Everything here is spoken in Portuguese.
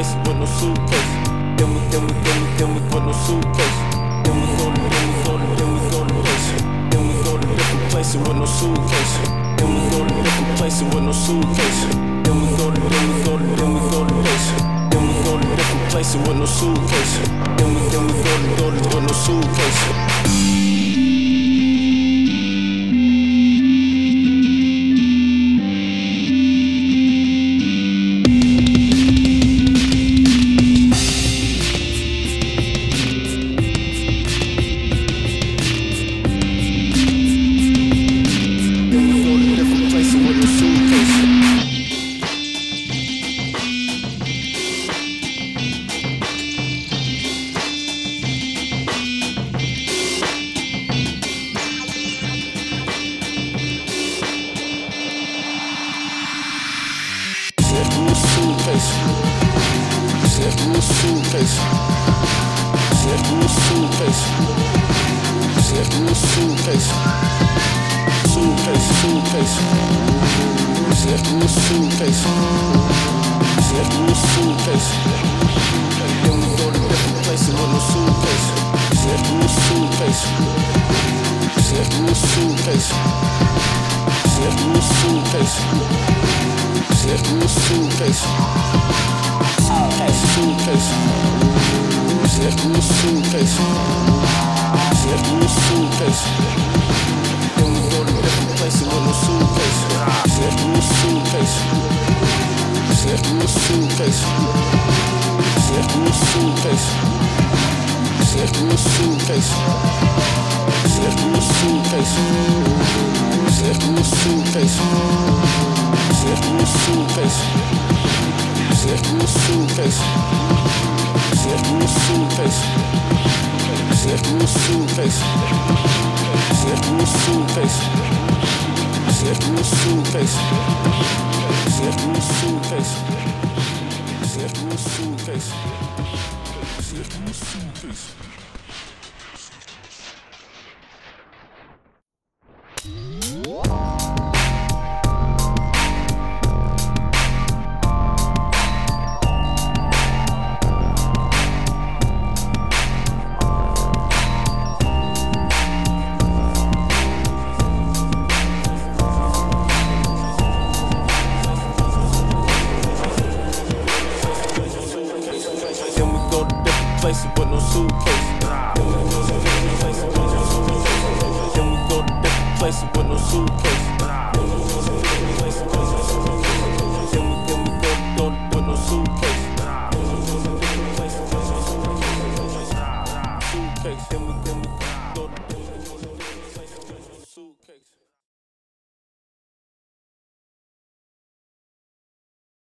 suitcase. Then we, then we, then we, then we put no suitcase. Then we go to, then we go to, then we go to places. Then we go to different places with no suitcase. Then we go to different places with no suitcase. Then we go to, then we go to, then we go to places. Then we go to different places with no suitcase. Then we, then we go to, go to with no suitcase. sucas. Ser duas sucas. Ser duas sucas. Ser duas sucas. Sucas, sucas. Ser duas sucas. Ser duas sucas. Eu me dou liberta e se não sucas. Ser duas sucas. Ser duas sucas. Ser duas sucas. Said blue suitcase. Suitcase, suitcase. Said blue suitcase. Said blue suitcase. Then we go to different places with no suitcase. Said blue suitcase. Said blue suitcase. Said blue suitcase. Said blue suitcase. Said blue suitcase. Said blue suitcase. Said blue places, with no suitcase. Then we go to different places, with no suitcase. Then we, then we go, places with no suitcase.